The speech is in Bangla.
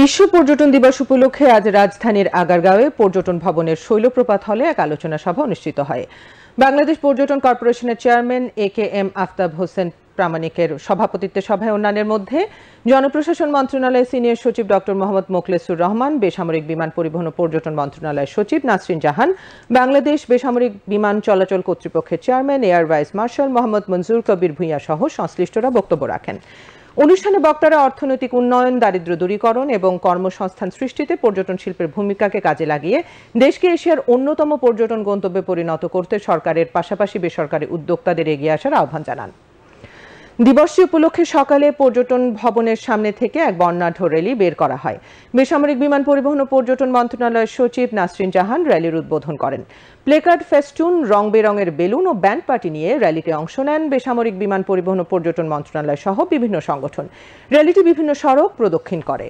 বিশ্ব পর্যটন দিবস উপলক্ষে আজ রাজধানীর আগারগাঁওয়ে পর্যটন ভবনের শৈলপ্রপাত হলে এক আলোচনা সভা অনুষ্ঠিত হয়। বাংলাদেশ পর্যটন কর্পোরেশনের chairman A K M Aftab Hossain প্রামাণিকের সভাপতিত্বে সভায় অন্যান্যের মধ্যে জনপ্রশাসন মন্ত্রণালয়ের সিনিয়র সচিব ডক্টর মোহাম্মদ মোখলেসুর রহমান, বেসামরিক বিমান পরিবহন ও পর্যটন মন্ত্রণালয়ের সচিব নাসরিন জাহান, বাংলাদেশ বেসামরিক বিমান চলাচল কর্তৃপক্ষের chairman, air vice marshal Mohammad Monjur Kabir Bhuiyan সহ সংশ্লিষ্টরা বক্তব্য রাখেন। অনুষ্ঠানে বক্তারা অর্থনৈতিক উন্নয়ন, দারিদ্র দূরীকরণ এবং কর্মসংস্থান সৃষ্টিতে পর্যটন শিল্পের ভূমিকাকে কাজে লাগিয়ে দেশকে এশিয়ার অন্যতম পর্যটন গন্তব্যে পরিণত করতে সরকারের পাশাপাশি বেসরকারি উদ্যোক্তাদের এগিয়ে আসার আহ্বান জানান। দিবসটি উপলক্ষে সকালে পর্যটন ভবনের সামনে থেকে এক বর্ণাঢ্য র্যালি বের করা হয়। বেসামরিক বিমান পরিবহন ও পর্যটন মন্ত্রণালয়ের সচিব নাসরিন জাহান র্যালির উদ্বোধন করেন। প্লেকার্ড, ফেস্টুন রং বেরঙের বেলুন ও ব্যান্ড পার্টি নিয়ে র্যালিতে অংশ নেন বেসামরিক বিমান পরিবহন ও পর্যটন মন্ত্রণালয় সহ বিভিন্ন সংগঠন। র্যালিটি বিভিন্ন সড়ক প্রদক্ষিণ করে।